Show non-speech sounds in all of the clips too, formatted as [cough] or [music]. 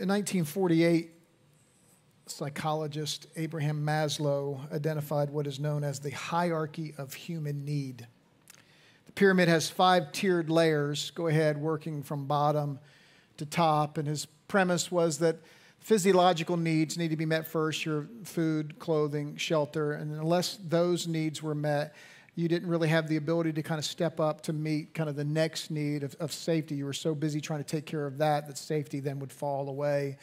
In 1948, psychologist Abraham Maslow identified what is known as the hierarchy of human need. The pyramid has five tiered layers, go ahead, working from bottom to top. And his premise was that physiological needs need to be met first your food, clothing, shelter. And unless those needs were met, you didn't really have the ability to kind of step up to meet kind of the next need of, of safety. You were so busy trying to take care of that that safety then would fall away.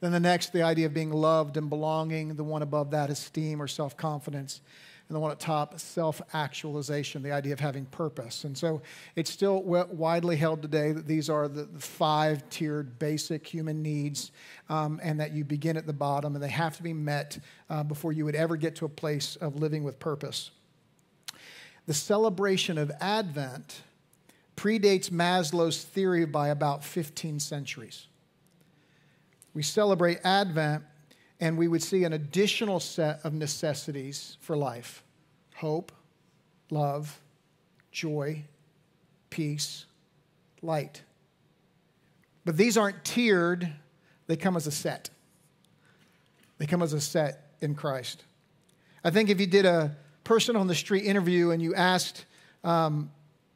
Then the next, the idea of being loved and belonging. The one above that, esteem or self confidence. And the one at top, self actualization, the idea of having purpose. And so it's still widely held today that these are the five tiered basic human needs, um, and that you begin at the bottom and they have to be met uh, before you would ever get to a place of living with purpose. The celebration of Advent predates Maslow's theory by about 15 centuries. We celebrate Advent and we would see an additional set of necessities for life hope, love, joy, peace, light. But these aren't tiered, they come as a set. They come as a set in Christ. I think if you did a person on the street interview and you asked um,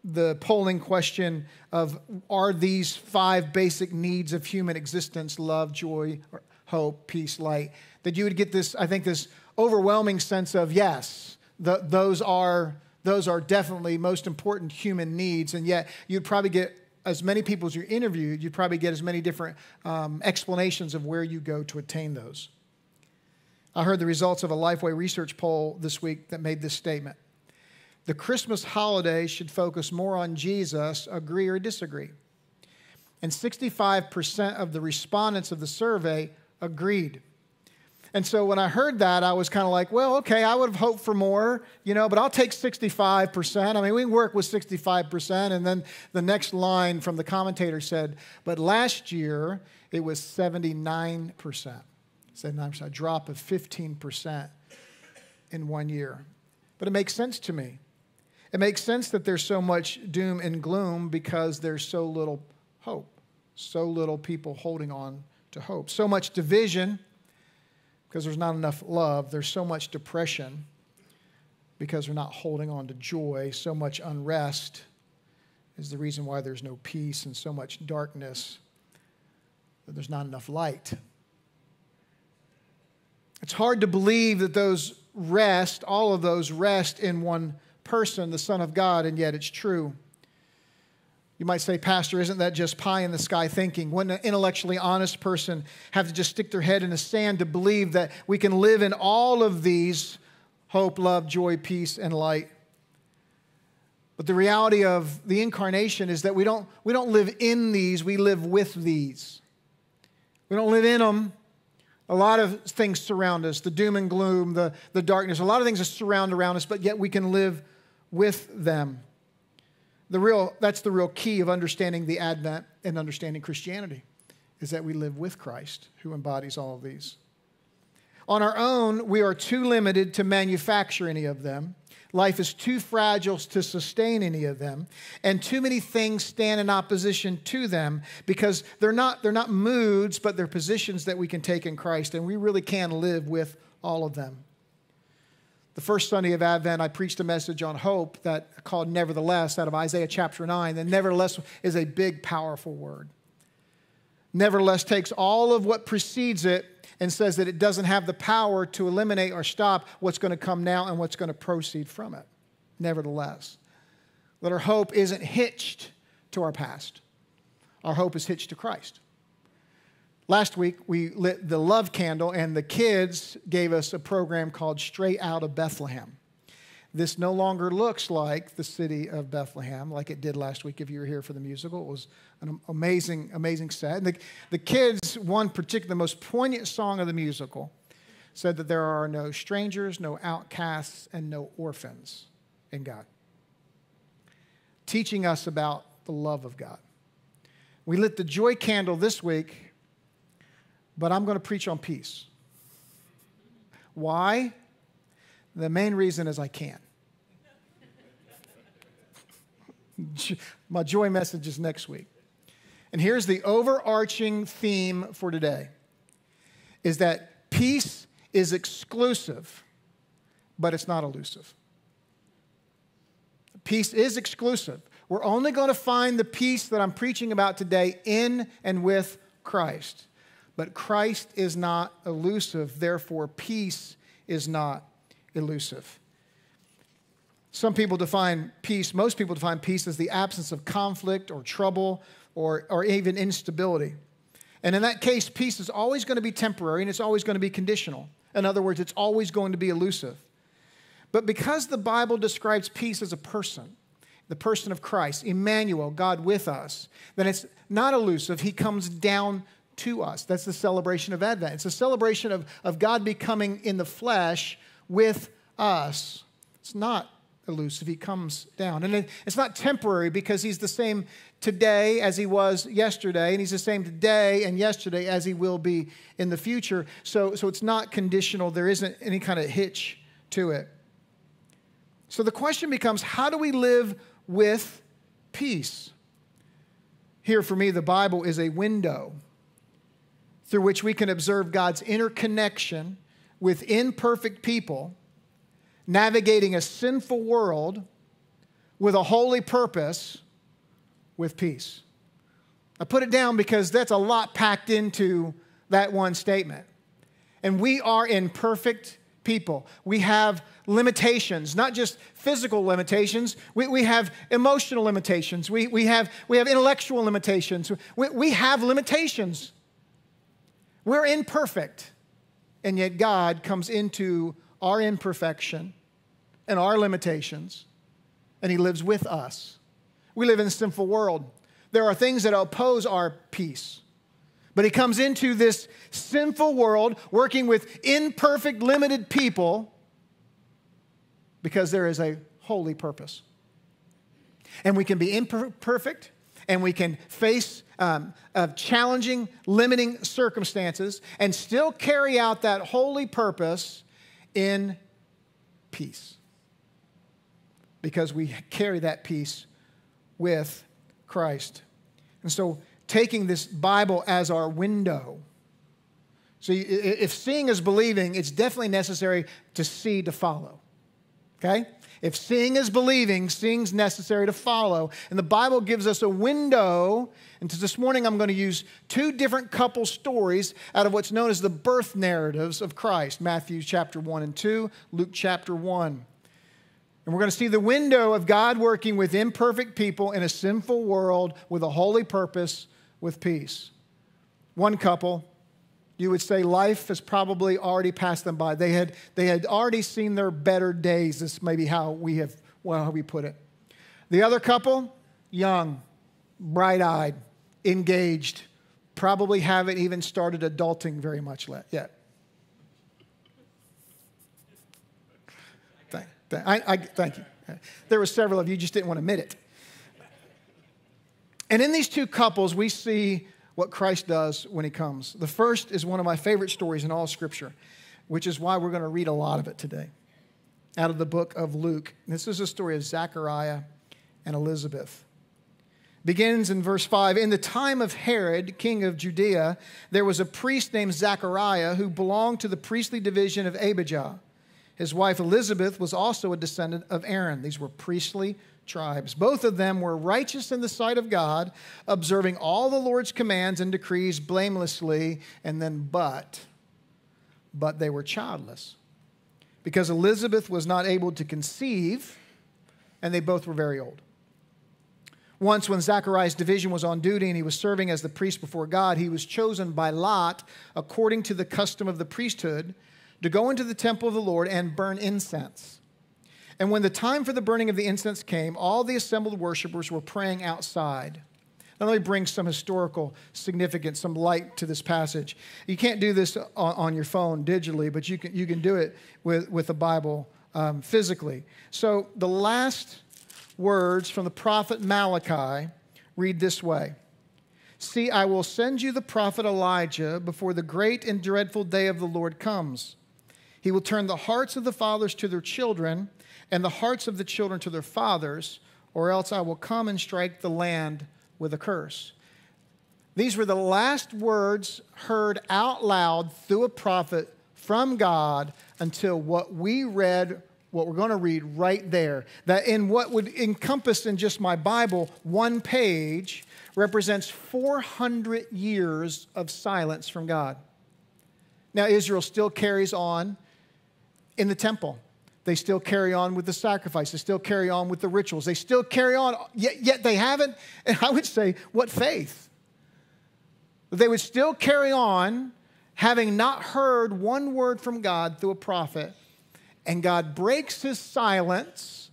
the polling question of are these five basic needs of human existence love, joy, hope, peace, light that you would get this, I think, this overwhelming sense of yes, the, those are those are definitely most important human needs, and yet you'd probably get as many people as you interviewed, you'd probably get as many different um, explanations of where you go to attain those. I heard the results of a Lifeway research poll this week that made this statement. The Christmas holiday should focus more on Jesus, agree or disagree. And 65% of the respondents of the survey agreed. And so when I heard that, I was kind of like, well, okay, I would have hoped for more, you know, but I'll take 65%. I mean, we work with 65%. And then the next line from the commentator said, but last year it was 79% said a drop of 15% in one year. But it makes sense to me. It makes sense that there's so much doom and gloom because there's so little hope, so little people holding on to hope, so much division because there's not enough love, there's so much depression because they're not holding on to joy, so much unrest is the reason why there's no peace and so much darkness that there's not enough light. It's hard to believe that those rest, all of those rest in one person, the Son of God, and yet it's true. You might say, Pastor, isn't that just pie in the sky thinking? Wouldn't an intellectually honest person have to just stick their head in the sand to believe that we can live in all of these hope, love, joy, peace, and light? But the reality of the incarnation is that we don't, we don't live in these, we live with these. We don't live in them, a lot of things surround us the doom and gloom, the, the darkness, a lot of things that surround around us, but yet we can live with them. The real, that's the real key of understanding the Advent and understanding Christianity, is that we live with Christ who embodies all of these. On our own, we are too limited to manufacture any of them. Life is too fragile to sustain any of them, and too many things stand in opposition to them because they're not, they're not moods, but they're positions that we can take in Christ, and we really can live with all of them. The first Sunday of Advent, I preached a message on hope that called Nevertheless out of Isaiah chapter 9. And nevertheless is a big, powerful word. Nevertheless takes all of what precedes it and says that it doesn't have the power to eliminate or stop what's going to come now and what's going to proceed from it. Nevertheless, that our hope isn't hitched to our past, our hope is hitched to Christ. Last week, we lit the love candle, and the kids gave us a program called Straight Out of Bethlehem. This no longer looks like the city of Bethlehem, like it did last week if you were here for the musical. It was an amazing, amazing set. And the, the kids, one particular, the most poignant song of the musical, said that there are no strangers, no outcasts, and no orphans in God. Teaching us about the love of God. We lit the joy candle this week, but I'm going to preach on peace. Why? The main reason is I can. [laughs] My joy message is next week. And here's the overarching theme for today is that peace is exclusive, but it's not elusive. Peace is exclusive. We're only going to find the peace that I'm preaching about today in and with Christ. But Christ is not elusive, therefore, peace is not elusive. Some people define peace, most people define peace as the absence of conflict or trouble or, or even instability. And in that case, peace is always going to be temporary and it's always going to be conditional. In other words, it's always going to be elusive. But because the Bible describes peace as a person, the person of Christ, Emmanuel, God with us, then it's not elusive. He comes down to us. That's the celebration of Advent. It's a celebration of, of God becoming in the flesh with us. It's not elusive. He comes down. And it's not temporary because he's the same today as he was yesterday, and he's the same today and yesterday as he will be in the future. So, so it's not conditional. There isn't any kind of hitch to it. So the question becomes how do we live with peace? Here, for me, the Bible is a window through which we can observe God's interconnection with imperfect people, navigating a sinful world with a holy purpose with peace. I put it down because that's a lot packed into that one statement. And we are imperfect people. We have limitations, not just physical limitations. We, we have emotional limitations. We, we, have, we have intellectual limitations. We, we have limitations. We're imperfect, and yet God comes into our imperfection and our limitations, and He lives with us. We live in a sinful world. There are things that oppose our peace. But he comes into this sinful world working with imperfect, limited people because there is a holy purpose. And we can be imperfect and we can face um, challenging, limiting circumstances and still carry out that holy purpose in peace. Because we carry that peace with Christ. And so, taking this Bible as our window. So, if seeing is believing, it's definitely necessary to see to follow. Okay? If seeing is believing, seeing's necessary to follow. And the Bible gives us a window. And this morning I'm going to use two different couple stories out of what's known as the birth narratives of Christ Matthew chapter 1 and 2, Luke chapter 1. And we're going to see the window of God working with imperfect people in a sinful world with a holy purpose with peace. One couple, you would say life has probably already passed them by. They had, they had already seen their better days. This may be how we have, well, how we put it. The other couple, young, bright eyed, engaged, probably haven't even started adulting very much yet. I, I, thank you. There were several of you just didn't want to admit it. And in these two couples, we see what Christ does when he comes. The first is one of my favorite stories in all Scripture, which is why we're going to read a lot of it today out of the book of Luke. This is a story of Zechariah and Elizabeth. Begins in verse 5 In the time of Herod, king of Judea, there was a priest named Zechariah who belonged to the priestly division of Abijah. His wife Elizabeth was also a descendant of Aaron. These were priestly tribes. Both of them were righteous in the sight of God, observing all the Lord's commands and decrees blamelessly, and then but, but they were childless. Because Elizabeth was not able to conceive, and they both were very old. Once, when Zachariah's division was on duty and he was serving as the priest before God, he was chosen by Lot, according to the custom of the priesthood, to go into the temple of the Lord and burn incense. And when the time for the burning of the incense came, all the assembled worshipers were praying outside. Now, let me bring some historical significance, some light to this passage. You can't do this on, on your phone digitally, but you can, you can do it with, with the Bible um, physically. So, the last words from the prophet Malachi read this way See, I will send you the prophet Elijah before the great and dreadful day of the Lord comes. He will turn the hearts of the fathers to their children and the hearts of the children to their fathers, or else I will come and strike the land with a curse. These were the last words heard out loud through a prophet from God until what we read, what we're going to read right there. That in what would encompass in just my Bible, one page represents 400 years of silence from God. Now, Israel still carries on in the temple. They still carry on with the sacrifice. They still carry on with the rituals. They still carry on, yet, yet they haven't, [laughs] and I would say, what faith? They would still carry on having not heard one word from God through a prophet, and God breaks his silence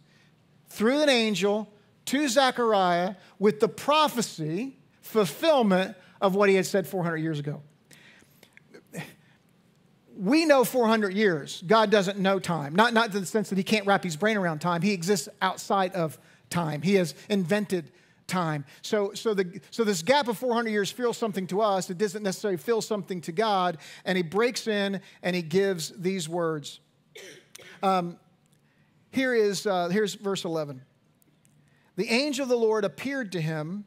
through an angel to Zechariah with the prophecy, fulfillment of what he had said 400 years ago we know 400 years. God doesn't know time. Not, not in the sense that he can't wrap his brain around time. He exists outside of time. He has invented time. So, so, the, so this gap of 400 years feels something to us. It doesn't necessarily feel something to God. And he breaks in and he gives these words. Um, here is, uh, here's verse 11. The angel of the Lord appeared to him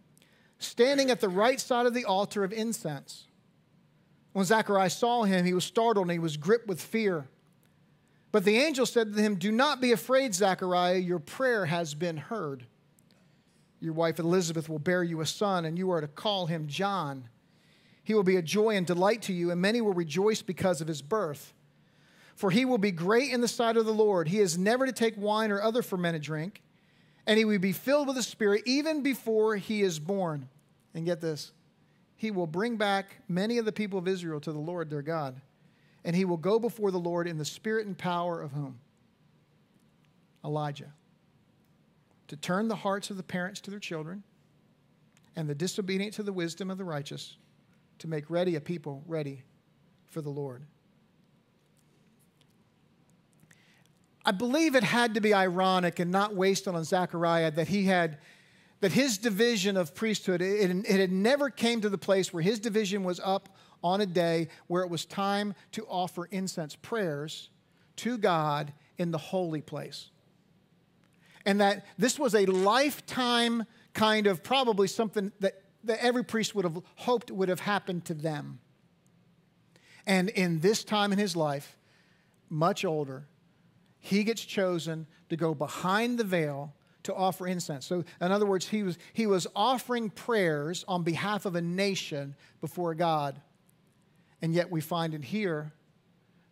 standing at the right side of the altar of incense. When Zacharias saw him, he was startled and he was gripped with fear. But the angel said to him, Do not be afraid, Zachariah, your prayer has been heard. Your wife Elizabeth will bear you a son, and you are to call him John. He will be a joy and delight to you, and many will rejoice because of his birth. For he will be great in the sight of the Lord. He is never to take wine or other fermented drink, and he will be filled with the Spirit even before he is born. And get this he will bring back many of the people of Israel to the Lord their God. And he will go before the Lord in the spirit and power of whom? Elijah. To turn the hearts of the parents to their children and the disobedient to the wisdom of the righteous, to make ready a people ready for the Lord. I believe it had to be ironic and not wasted on Zechariah that he had that his division of priesthood, it, it had never came to the place where his division was up on a day where it was time to offer incense prayers to God in the holy place. And that this was a lifetime kind of probably something that, that every priest would have hoped would have happened to them. And in this time in his life, much older, he gets chosen to go behind the veil to offer incense. So, in other words, he was, he was offering prayers on behalf of a nation before God. And yet we find in here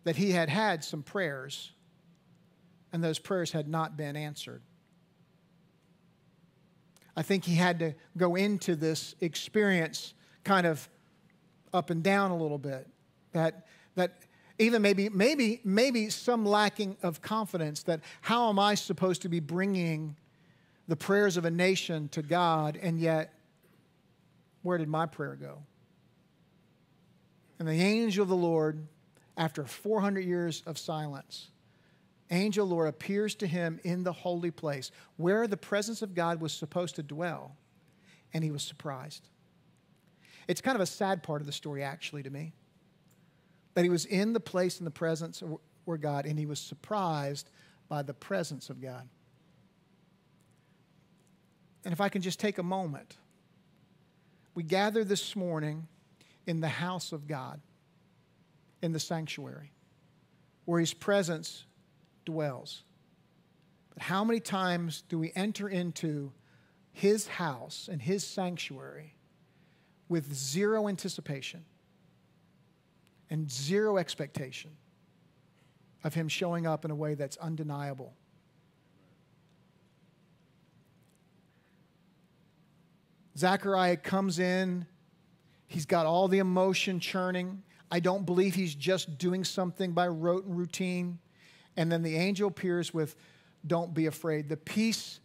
that he had had some prayers, and those prayers had not been answered. I think he had to go into this experience kind of up and down a little bit. That, that even maybe, maybe, maybe some lacking of confidence that how am I supposed to be bringing the prayers of a nation to God, and yet, where did my prayer go? And the angel of the Lord, after 400 years of silence, angel Lord appears to him in the holy place where the presence of God was supposed to dwell, and he was surprised. It's kind of a sad part of the story, actually, to me. That he was in the place in the presence where God, and he was surprised by the presence of God. And if I can just take a moment, we gather this morning in the house of God, in the sanctuary, where His presence dwells. But how many times do we enter into His house and His sanctuary with zero anticipation and zero expectation of Him showing up in a way that's undeniable Zechariah comes in, he's got all the emotion churning. I don't believe he's just doing something by rote and routine. And then the angel appears with, Don't be afraid. The peace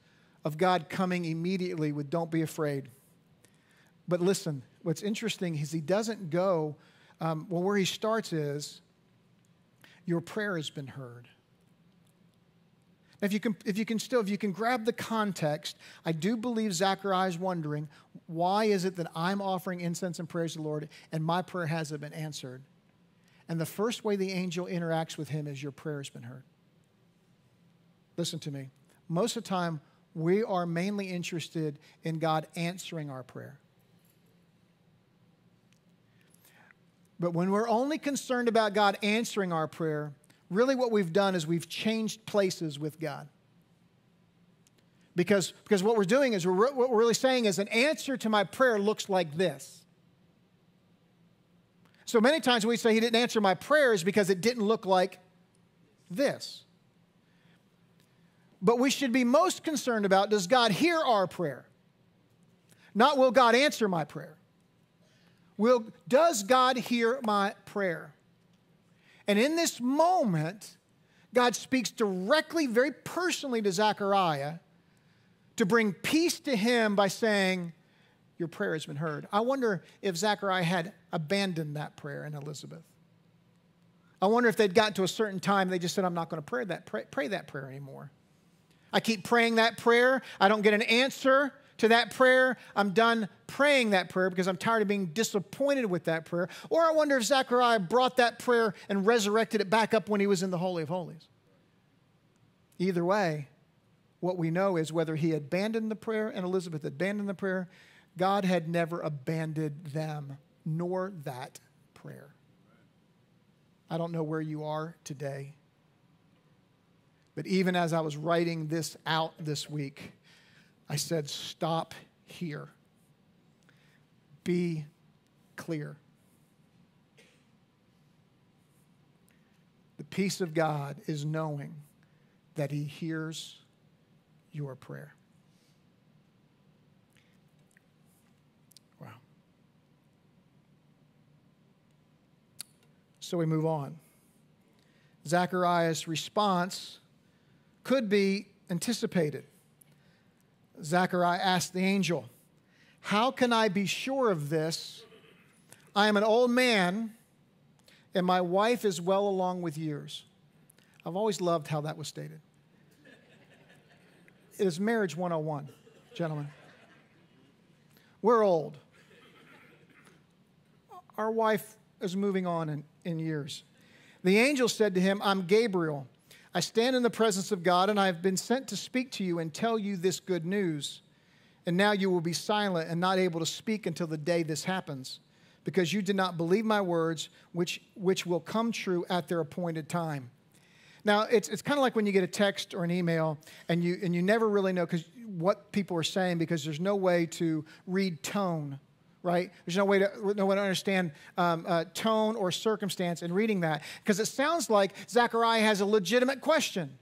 of God coming immediately with, Don't be afraid. But listen, what's interesting is he doesn't go, um, well, where he starts is, Your prayer has been heard. If you, can, if you can still, if you can grab the context, I do believe Zechariah is wondering, why is it that I'm offering incense and prayers to the Lord and my prayer hasn't been answered? And the first way the angel interacts with him is your prayer has been heard. Listen to me. Most of the time, we are mainly interested in God answering our prayer. But when we're only concerned about God answering our prayer, really what we've done is we've changed places with God. Because, because what we're doing is, we're, what we're really saying is, an answer to my prayer looks like this. So many times we say he didn't answer my prayers because it didn't look like this. But we should be most concerned about does God hear our prayer? Not will God answer my prayer. Will, does God hear my prayer? And in this moment, God speaks directly, very personally to Zechariah to bring peace to him by saying, Your prayer has been heard. I wonder if Zechariah had abandoned that prayer in Elizabeth. I wonder if they'd gotten to a certain time, they just said, I'm not going to pray that, pray, pray that prayer anymore. I keep praying that prayer, I don't get an answer to that prayer. I'm done praying that prayer because I'm tired of being disappointed with that prayer. Or I wonder if Zechariah brought that prayer and resurrected it back up when he was in the Holy of Holies. Either way, what we know is whether he abandoned the prayer and Elizabeth abandoned the prayer, God had never abandoned them, nor that prayer. I don't know where you are today. But even as I was writing this out this week, I said, stop here. Be clear. The peace of God is knowing that He hears your prayer. Wow. So we move on. Zacharias' response could be anticipated. Zechariah asked the angel, How can I be sure of this? I am an old man, and my wife is well along with years. I've always loved how that was stated. It is marriage 101, gentlemen. We're old. Our wife is moving on in, in years. The angel said to him, I'm Gabriel. I stand in the presence of God, and I have been sent to speak to you and tell you this good news. And now you will be silent and not able to speak until the day this happens, because you did not believe my words, which, which will come true at their appointed time. Now, it's, it's kind of like when you get a text or an email and you, and you never really know what people are saying because there's no way to read tone right? There's no way to, no way to understand um, uh, tone or circumstance in reading that because it sounds like Zechariah has a legitimate question.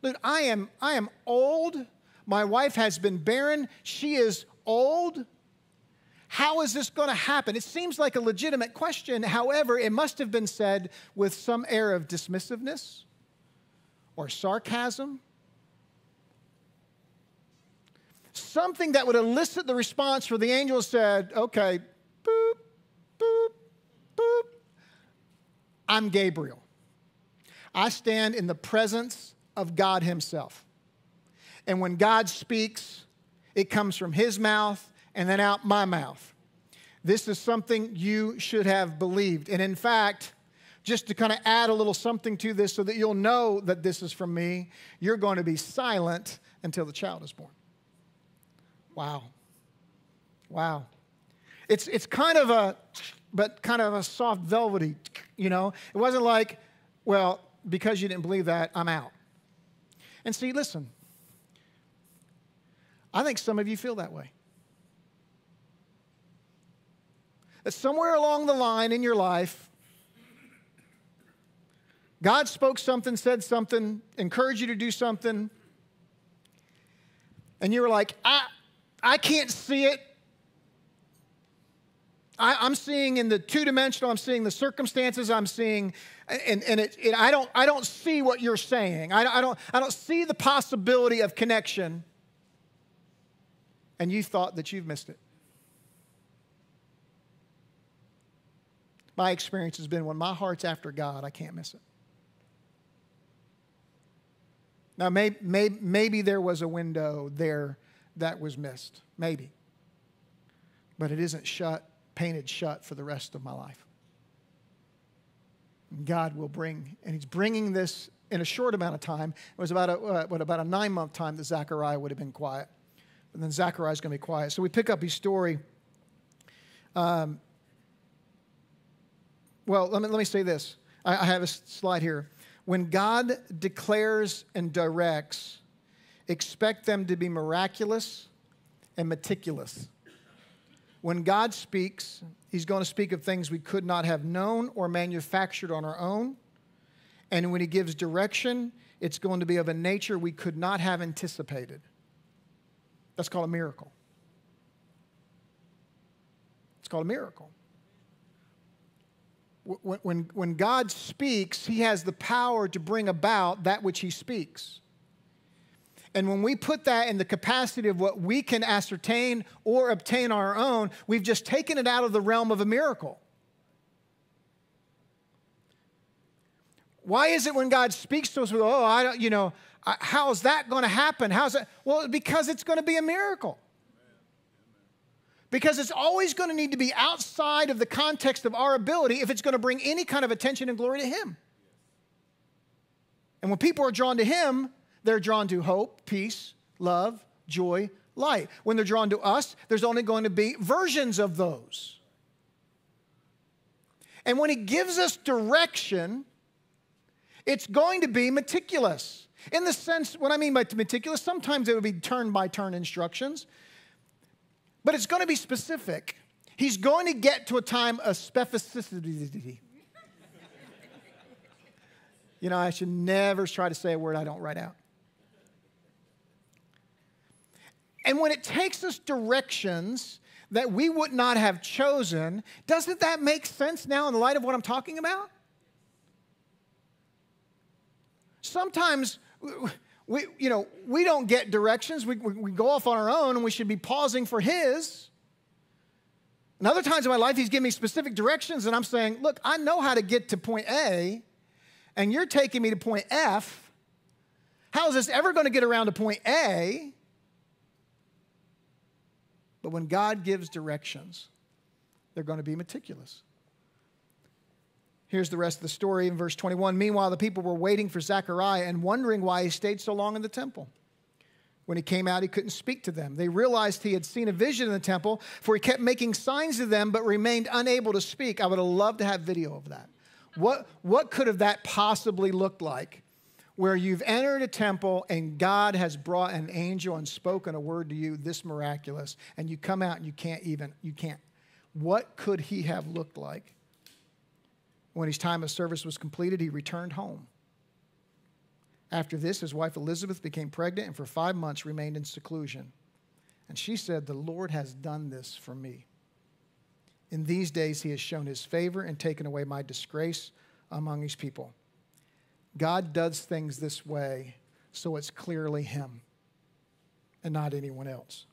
Look, I am, I am old. My wife has been barren. She is old. How is this going to happen? It seems like a legitimate question. However, it must have been said with some air of dismissiveness or sarcasm something that would elicit the response where the angel said, Okay, boop, boop, boop. I'm Gabriel. I stand in the presence of God Himself. And when God speaks, it comes from His mouth and then out my mouth. This is something you should have believed. And in fact, just to kind of add a little something to this so that you'll know that this is from me, you're going to be silent until the child is born. Wow. Wow. It's, it's kind of a, but kind of a soft velvety, you know? It wasn't like, well, because you didn't believe that, I'm out. And see, listen, I think some of you feel that way. That somewhere along the line in your life, God spoke something, said something, encouraged you to do something, and you were like, ah, I can't see it. I, am seeing in the two dimensional, I'm seeing the circumstances, I'm seeing, and, and it, it, I, don't, I don't see what you're saying. I, I, don't, I don't see the possibility of connection. And you thought that you've missed it. My experience has been when my heart's after God, I can't miss it. Now, may, may, maybe there was a window there that was missed. Maybe. But it isn't shut, painted shut for the rest of my life. God will bring, and He's bringing this in a short amount of time. It was about a, uh, what, about a nine month time that Zechariah would have been quiet. And then Zechariah is going to be quiet. So we pick up his story. Um, well, let me, let me say this. I, I have a slide here. When God declares and directs, expect them to be miraculous and meticulous. When God speaks, He's going to speak of things we could not have known or manufactured on our own. And when He gives direction, it's going to be of a nature we could not have anticipated. That's called a miracle. It's called a miracle. When, when, when God speaks, He has the power to bring about that which He speaks. And when we put that in the capacity of what we can ascertain or obtain our own, we've just taken it out of the realm of a miracle. Why is it when God speaks to us, we go, oh, I don't, you know, how's that going to happen? How's that? Well, because it's going to be a miracle. Because it's always going to need to be outside of the context of our ability if it's going to bring any kind of attention and glory to Him. And when people are drawn to Him, they're drawn to hope, peace, love, joy, light. When they're drawn to us, there's only going to be versions of those. And when He gives us direction, it's going to be meticulous. In the sense, what I mean by meticulous, sometimes it would be turn by turn instructions, but it's going to be specific. He's going to get to a time of specificity. you know, I should never try to say a word I don't write out. And when it takes us directions that we would not have chosen, doesn't that make sense now in the light of what I'm talking about? Sometimes we, you know, we don't get directions. We, we, we go off on our own and we should be pausing for His. And other times in my life, He's giving me specific directions, and I'm saying, Look, I know how to get to point A, and you're taking me to point F. How is this ever going to get around to point A? But when God gives directions, they're going to be meticulous. Here's the rest of the story in verse 21. Meanwhile, the people were waiting for Zechariah and wondering why he stayed so long in the temple. When he came out, he couldn't speak to them. They realized he had seen a vision in the temple, for he kept making signs to them but remained unable to speak. I would have loved to have video of that. What, what could have that possibly looked like? Where you've entered a temple and God has brought an angel and spoken a word to you this miraculous and you come out and you can't even you can't. What could he have looked like? When his time of service was completed he returned home. After this his wife Elizabeth became pregnant and for 5 months remained in seclusion. And she said the Lord has done this for me. In these days he has shown his favor and taken away my disgrace among his people God does things this way so it's clearly Him and not anyone else.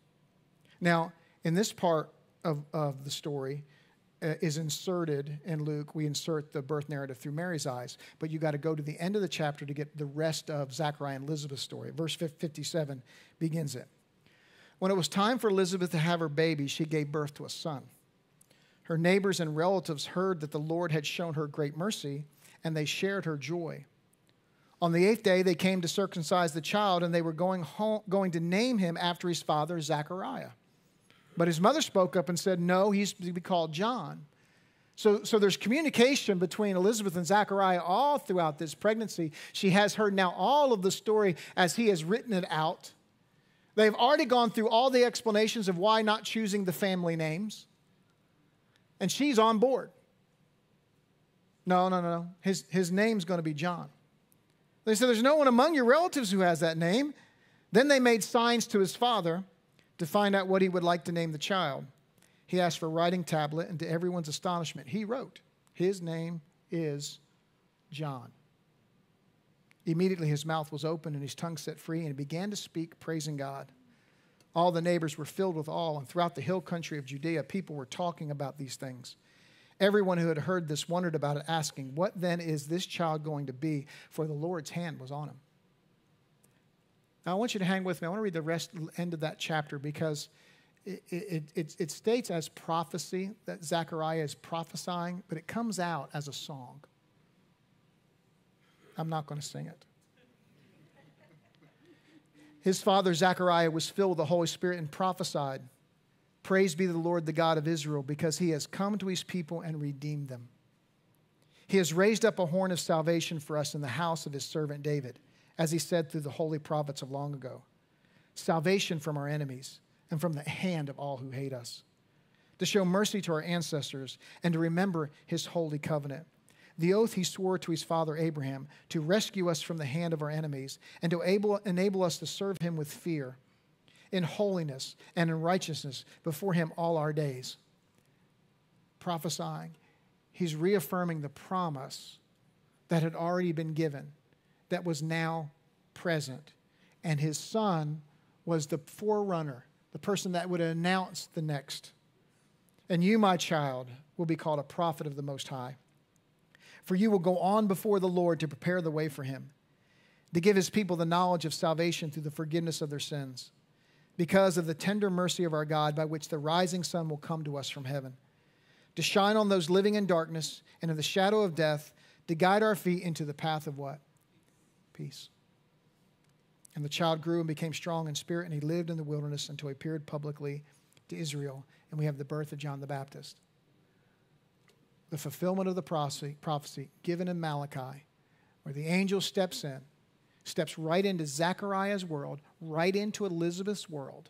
Now, in this part of, of the story, uh, is inserted in Luke. We insert the birth narrative through Mary's eyes, but you got to go to the end of the chapter to get the rest of Zachariah and Elizabeth's story. Verse 57 begins it. When it was time for Elizabeth to have her baby, she gave birth to a son. Her neighbors and relatives heard that the Lord had shown her great mercy, and they shared her joy. On the eighth day, they came to circumcise the child, and they were going, home, going to name him after his father, Zachariah. But his mother spoke up and said, No, he's to be called John. So, so there's communication between Elizabeth and Zachariah all throughout this pregnancy. She has heard now all of the story as he has written it out. They've already gone through all the explanations of why not choosing the family names. And she's on board. No, no, no, no. His, his name's going to be John. They said, There's no one among your relatives who has that name. Then they made signs to his father to find out what he would like to name the child. He asked for a writing tablet, and to everyone's astonishment, he wrote, His name is John. Immediately his mouth was opened and his tongue set free, and he began to speak, praising God. All the neighbors were filled with awe, and throughout the hill country of Judea, people were talking about these things. Everyone who had heard this wondered about it, asking, What then is this child going to be? For the Lord's hand was on him. Now, I want you to hang with me. I want to read the rest end of that chapter because it, it, it, it states as prophecy that Zechariah is prophesying, but it comes out as a song. I'm not going to sing it. His father, Zechariah, was filled with the Holy Spirit and prophesied. Praise be the Lord, the God of Israel, because he has come to his people and redeemed them. He has raised up a horn of salvation for us in the house of his servant David, as he said through the holy prophets of long ago salvation from our enemies and from the hand of all who hate us, to show mercy to our ancestors and to remember his holy covenant. The oath he swore to his father Abraham to rescue us from the hand of our enemies and to able, enable us to serve him with fear, in holiness and in righteousness before him all our days. Prophesying, he's reaffirming the promise that had already been given, that was now present. And his son was the forerunner, the person that would announce the next. And you, my child, will be called a prophet of the Most High. For you will go on before the Lord to prepare the way for him, to give his people the knowledge of salvation through the forgiveness of their sins, because of the tender mercy of our God, by which the rising sun will come to us from heaven, to shine on those living in darkness and in the shadow of death, to guide our feet into the path of what? Peace. And the child grew and became strong in spirit, and he lived in the wilderness until he appeared publicly to Israel. And we have the birth of John the Baptist. The fulfillment of the prophecy, prophecy given in Malachi, where the angel steps in, steps right into Zechariah's world, right into Elizabeth's world,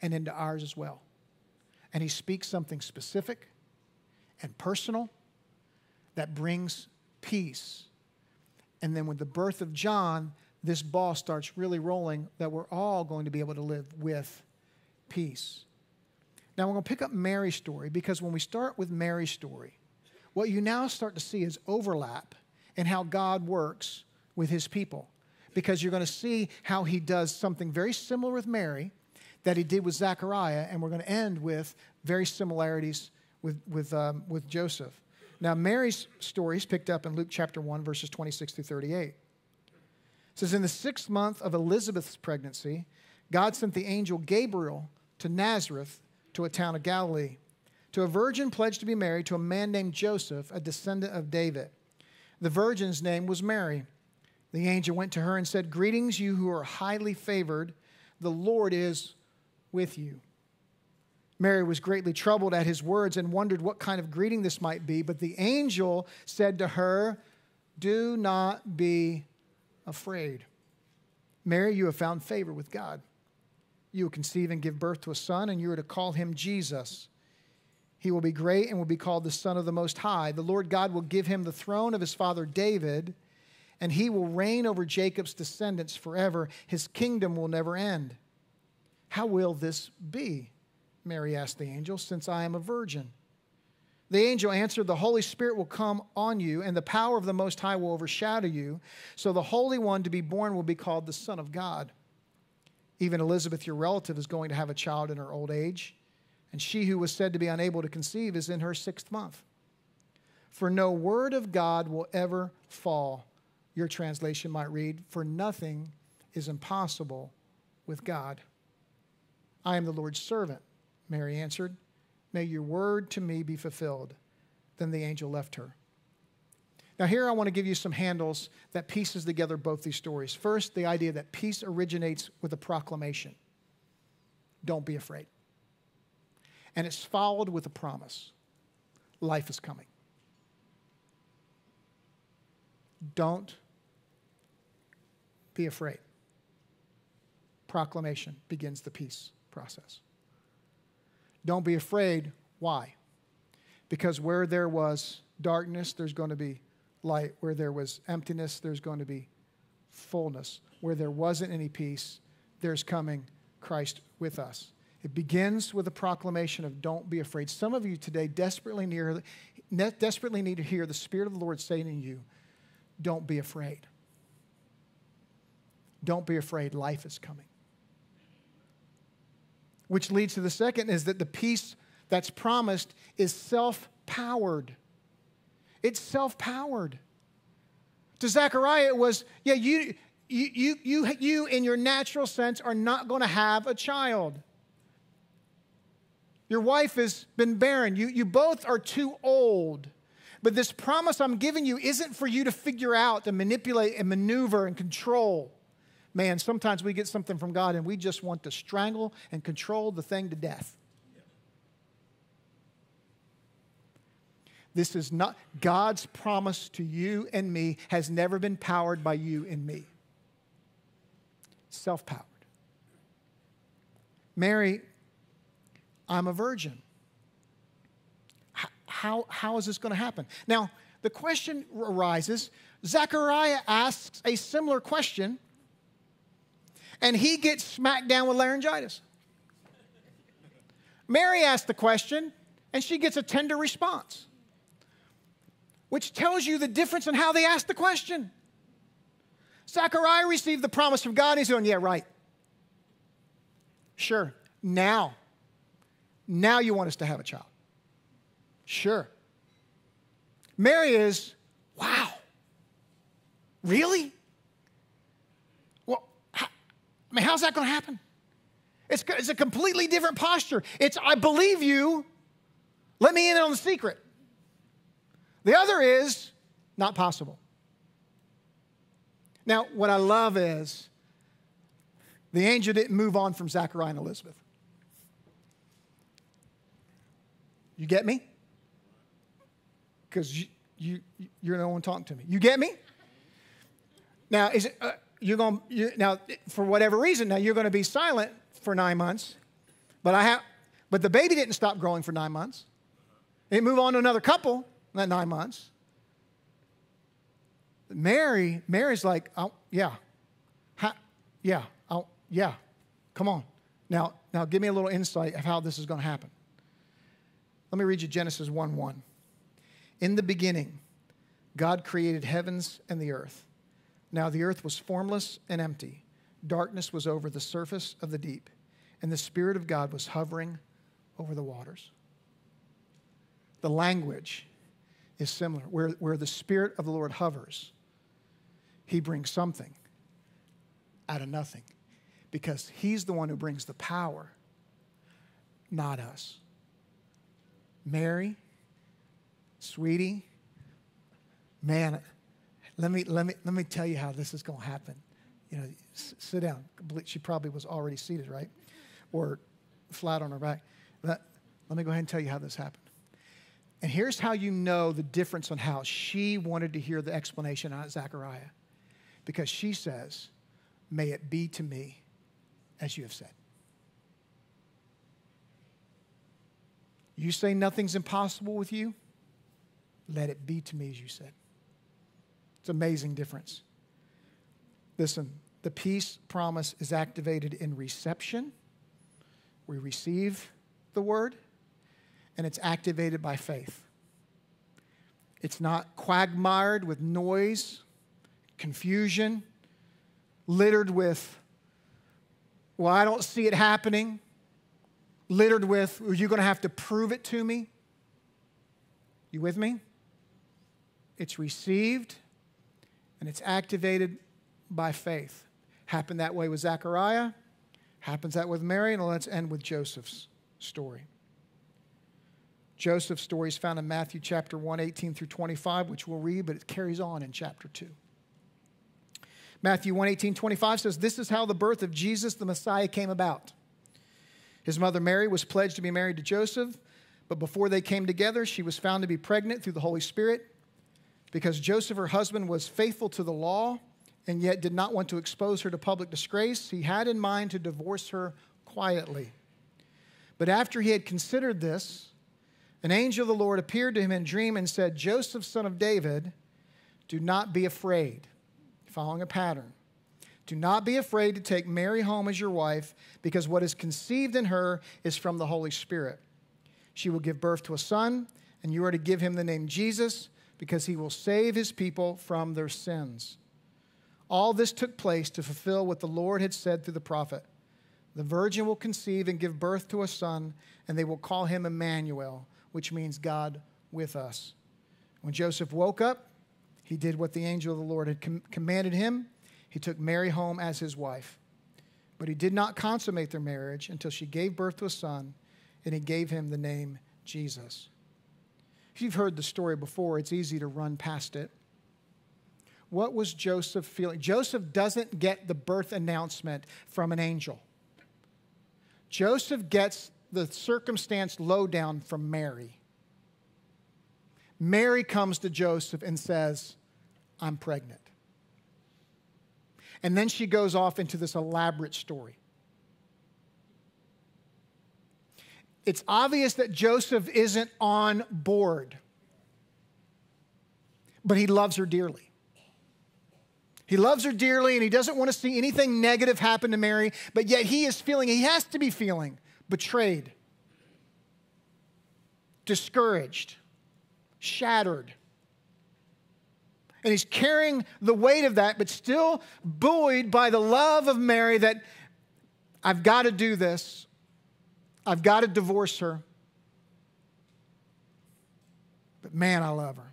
and into ours as well. And he speaks something specific and personal that brings peace. And then with the birth of John, this ball starts really rolling that we're all going to be able to live with peace. Now, we're going to pick up Mary's story because when we start with Mary's story, what you now start to see is overlap in how God works with his people. Because you're going to see how he does something very similar with Mary that he did with Zechariah, and we're going to end with very similarities with, with, um, with Joseph. Now, Mary's story is picked up in Luke chapter 1, verses 26 through 38. It says, In the sixth month of Elizabeth's pregnancy, God sent the angel Gabriel to Nazareth, to a town of Galilee, to a virgin pledged to be married to a man named Joseph, a descendant of David. The virgin's name was Mary. The angel went to her and said, Greetings, you who are highly favored. The Lord is with you. Mary was greatly troubled at his words and wondered what kind of greeting this might be. But the angel said to her, Do not be afraid. Mary, you have found favor with God. You will conceive and give birth to a son, and you are to call him Jesus. He will be great and will be called the Son of the Most High. The Lord God will give him the throne of his father David, and he will reign over Jacob's descendants forever. His kingdom will never end. How will this be? Mary asked the angel, since I am a virgin. The angel answered, The Holy Spirit will come on you, and the power of the Most High will overshadow you. So the Holy One to be born will be called the Son of God. Even Elizabeth, your relative, is going to have a child in her old age, and she who was said to be unable to conceive is in her sixth month. For no word of God will ever fall. Your translation might read, For nothing is impossible with God. I am the Lord's servant, Mary answered. May your word to me be fulfilled. Then the angel left her. Now, here I want to give you some handles that pieces together both these stories. First, the idea that peace originates with a proclamation don't be afraid. And it's followed with a promise life is coming. Don't be afraid. Proclamation begins the peace process. Don't be afraid. Why? Because where there was darkness, there's going to be light. Where there was emptiness, there's going to be fullness. Where there wasn't any peace, there's coming Christ with us. It begins with a proclamation of don't be afraid. Some of you today desperately need, desperately need to hear the Spirit of the Lord saying to you, don't be afraid. Don't be afraid. Life is coming which leads to the second is that the peace that's promised is self powered. It's self powered. To Zechariah, it was, yeah, you, you, you, you, you, in your natural sense, are not going to have a child. Your wife has been barren. You, you both are too old. But this promise I'm giving you isn't for you to figure out and manipulate and maneuver and control man, sometimes we get something from God and we just want to strangle and control the thing to death. This is not, God's promise to you and me has never been powered by you and me. Self powered. Mary, I'm a virgin. How, how is this going to happen? Now, the question arises Zechariah asks a similar question, and he gets smacked down with laryngitis. Mary asks the question, and she gets a tender response, which tells you the difference in how they ask the question. Zachariah received the promise from God, he's going, Yeah, right. Sure. Now, now you want us to have a child. Sure. Mary is, wow, really? I mean, how's that going to happen? It's, it's a completely different posture. It's, I believe you, let me in on the secret. The other is, not possible. Now, what I love is the angel didn't move on from Zachariah and Elizabeth. You get me? Because you, you, you're the one talking to me. You get me? Now, is it, uh, you're going you, now for whatever reason now you're going to be silent for nine months, but I have, but the baby didn't stop growing for nine months. It moved on to another couple that nine months. Mary, Mary's like, oh, yeah, yeah, oh, yeah, come on. Now, now give me a little insight of how this is going to happen. Let me read you Genesis 1 1. In the beginning, God created heavens and the earth. Now the earth was formless and empty. Darkness was over the surface of the deep, and the Spirit of God was hovering over the waters. The language is similar. Where, where the Spirit of the Lord hovers, He brings something out of nothing because He's the one who brings the power, not us. Mary, sweetie, man, let me, let me, let me tell you how this is going to happen. You know, s- sit down. She probably was already seated, right? Or flat on her back. Let, let me go ahead and tell you how this happened. And here's how you know the difference on how she wanted to hear the explanation on Zechariah. Because she says, May it be to me as you have said. You say nothing's impossible with you, let it be to me as you said. It's amazing difference. Listen, the peace promise is activated in reception. We receive the word, and it's activated by faith. It's not quagmired with noise, confusion, littered with, well, I don't see it happening, littered with, are you going to have to prove it to me? You with me? It's received and it's activated by faith. Happened that way with Zechariah, happens that with Mary, and let's end with Joseph's story. Joseph's story is found in Matthew chapter 1, 18 through 25, which we'll read, but it carries on in chapter 2. Matthew 1, 18, 25 says, This is how the birth of Jesus the Messiah came about. His mother Mary was pledged to be married to Joseph, but before they came together, she was found to be pregnant through the Holy Spirit. Because Joseph, her husband, was faithful to the law and yet did not want to expose her to public disgrace, he had in mind to divorce her quietly. But after he had considered this, an angel of the Lord appeared to him in a dream and said, Joseph, son of David, do not be afraid. Following a pattern. Do not be afraid to take Mary home as your wife, because what is conceived in her is from the Holy Spirit. She will give birth to a son, and you are to give him the name Jesus, because he will save his people from their sins. All this took place to fulfill what the Lord had said through the prophet The virgin will conceive and give birth to a son, and they will call him Emmanuel, which means God with us. When Joseph woke up, he did what the angel of the Lord had com- commanded him. He took Mary home as his wife. But he did not consummate their marriage until she gave birth to a son, and he gave him the name Jesus. If you've heard the story before, it's easy to run past it. What was Joseph feeling? Joseph doesn't get the birth announcement from an angel. Joseph gets the circumstance lowdown from Mary. Mary comes to Joseph and says, I'm pregnant. And then she goes off into this elaborate story. It's obvious that Joseph isn't on board, but he loves her dearly. He loves her dearly and he doesn't want to see anything negative happen to Mary, but yet he is feeling, he has to be feeling betrayed, discouraged, shattered. And he's carrying the weight of that, but still buoyed by the love of Mary that I've got to do this. I've got to divorce her. But man, I love her.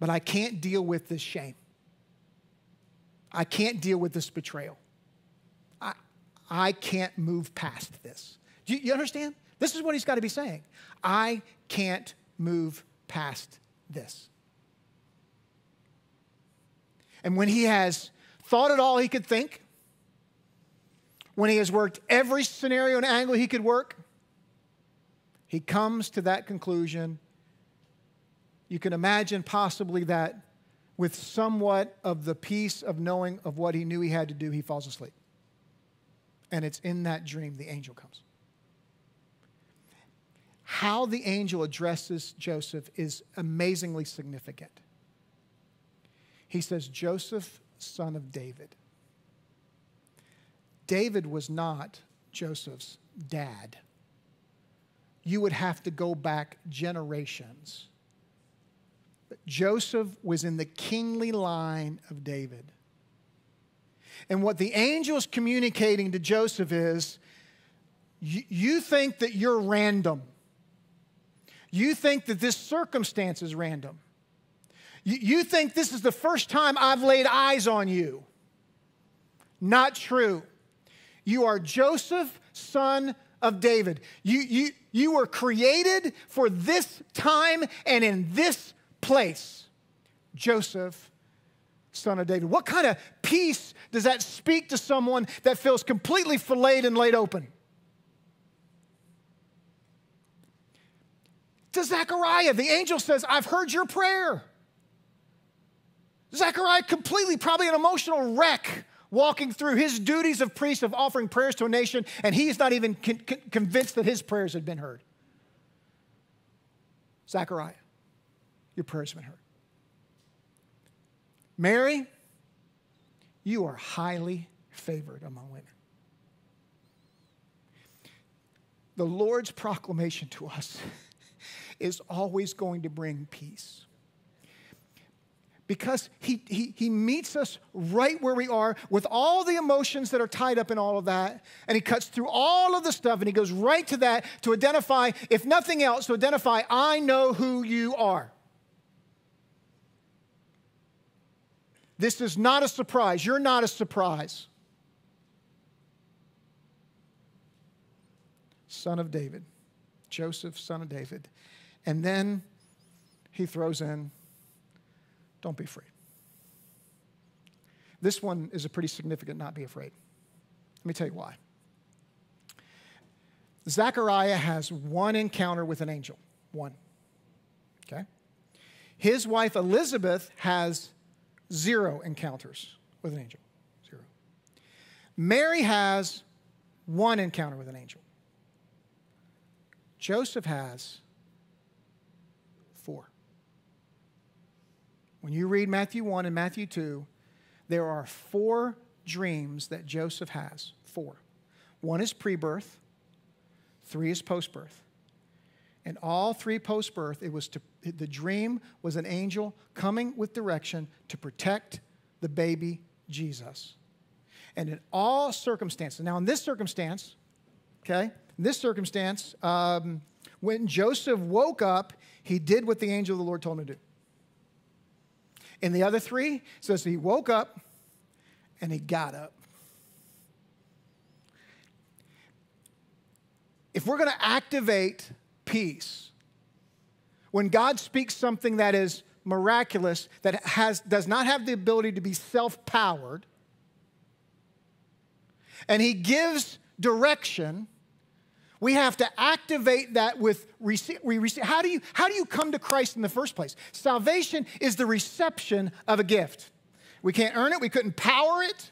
But I can't deal with this shame. I can't deal with this betrayal. I, I can't move past this. Do you, you understand? This is what he's got to be saying. I can't move past this. And when he has thought it all he could think, when he has worked every scenario and angle he could work, he comes to that conclusion. You can imagine possibly that with somewhat of the peace of knowing of what he knew he had to do, he falls asleep. And it's in that dream the angel comes. How the angel addresses Joseph is amazingly significant. He says, Joseph, son of David. David was not Joseph's dad. You would have to go back generations Joseph was in the kingly line of David. And what the angel is communicating to Joseph is you, you think that you're random. You think that this circumstance is random. You, you think this is the first time I've laid eyes on you. Not true. You are Joseph, son of David. You, you, you were created for this time and in this place, Joseph, son of David. What kind of peace does that speak to someone that feels completely filleted and laid open? To Zechariah, the angel says, I've heard your prayer. Zechariah, completely, probably an emotional wreck, walking through his duties of priest of offering prayers to a nation, and he's not even con- con- convinced that his prayers had been heard. Zechariah your prayers have been heard. Mary, you are highly favored among women. The Lord's proclamation to us [laughs] is always going to bring peace because he, he, he meets us right where we are with all the emotions that are tied up in all of that. And he cuts through all of the stuff and he goes right to that to identify, if nothing else, to identify, I know who you are. This is not a surprise. You're not a surprise. Son of David, Joseph, son of David. And then he throws in, don't be afraid. This one is a pretty significant not be afraid. Let me tell you why. Zechariah has one encounter with an angel. One. Okay? His wife Elizabeth has zero encounters with an angel. Zero. Mary has one encounter with an angel. Joseph has four. When you read Matthew 1 and Matthew 2, there are four dreams that Joseph has. Four. One is pre birth, three is post birth. And all three post birth, it was the dream was an angel coming with direction to protect the baby Jesus. And in all circumstances, now in this circumstance, okay, in this circumstance, um, when Joseph woke up, he did what the angel of the Lord told him to do. In the other three, says he woke up and he got up. If we're going to activate peace, when God speaks something that is miraculous, that has, does not have the ability to be self powered, and He gives direction, We have to activate that with. How do you how do you come to Christ in the first place? Salvation is the reception of a gift. We can't earn it, we couldn't power it.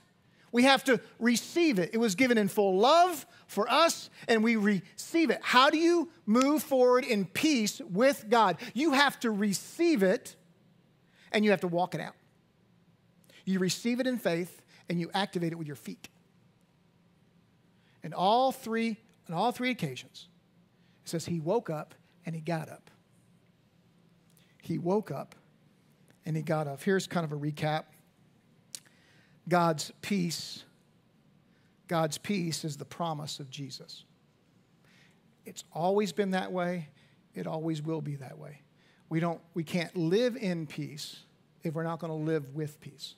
We have to receive it. It was given in full love for us, and we receive it. How do you move forward in peace with God? You have to receive it and you have to walk it out. You receive it in faith and you activate it with your feet. And all three on all three occasions, it says he woke up and he got up. He woke up and he got up. Here's kind of a recap God's peace. God's peace is the promise of Jesus. It's always been that way. It always will be that way. We, don't, we can't live in peace if we're not going to live with peace.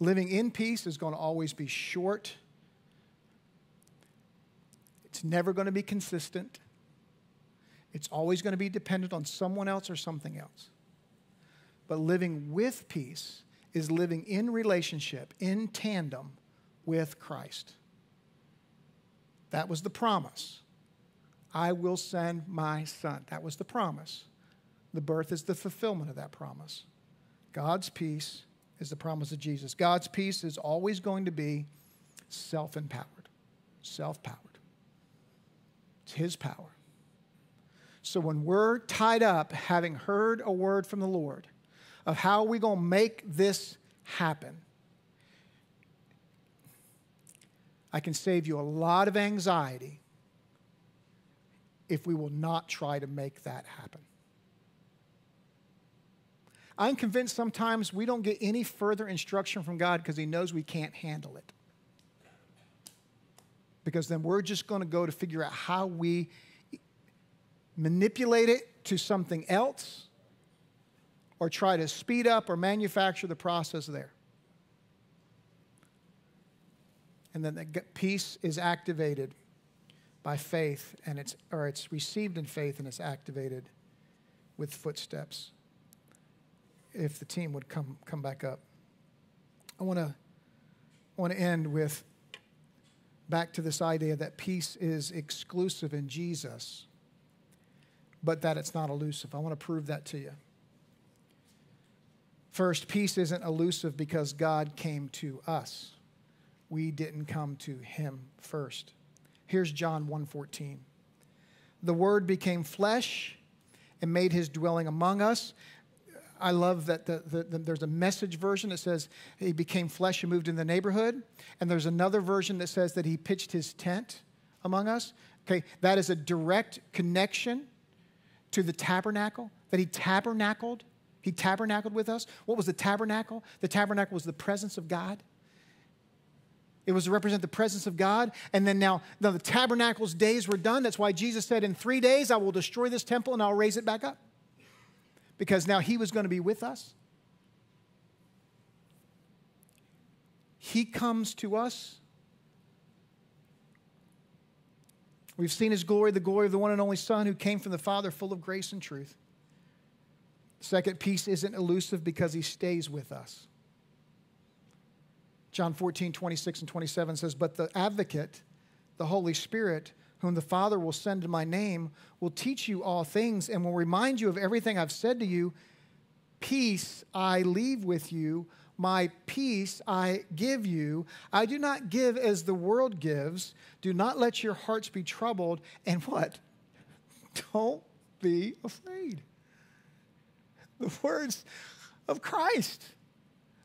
Living in peace is going to always be short it's never going to be consistent. It's always going to be dependent on someone else or something else. But living with peace is living in relationship, in tandem with Christ. That was the promise. I will send my son. That was the promise. The birth is the fulfillment of that promise. God's peace is the promise of Jesus. God's peace is always going to be self empowered, self powered. It's His power. So when we're tied up, having heard a word from the Lord of how are we going to make this happen, I can save you a lot of anxiety if we will not try to make that happen. I'm convinced sometimes we don't get any further instruction from God because He knows we can't handle it because then we're just going to go to figure out how we manipulate it to something else or try to speed up or manufacture the process there. And then the peace is activated by faith and it's or it's received in faith and it's activated with footsteps. If the team would come come back up. I want to want to end with back to this idea that peace is exclusive in Jesus, but that it's not elusive. I want to prove that to you. First, peace isn't elusive because God came to us. We didn't come to him first. Here's John 1:14. The word became flesh and made his dwelling among us. I love that the, the, the, there's a message version that says he became flesh and moved in the neighborhood. And there's another version that says that he pitched his tent among us. Okay, that is a direct connection to the tabernacle, that he tabernacled. He tabernacled with us. What was the tabernacle? The tabernacle was the presence of God. It was to represent the presence of God. And then now, now the tabernacle's days were done. That's why Jesus said, In three days I will destroy this temple and I'll raise it back up because now he was going to be with us. He comes to us. We've seen his glory, the glory of the one and only Son who came from the Father, full of grace and truth. Second, peace isn't elusive because he stays with us. John 14, 26 and 27 says, But the advocate, the Holy Spirit, whom the Father will send in my name, will teach you all things and will remind you of everything I've said to you. Peace I leave with you, my peace I give you. I do not give as the world gives. Do not let your hearts be troubled. And what? [laughs] Don't be afraid. The words of Christ,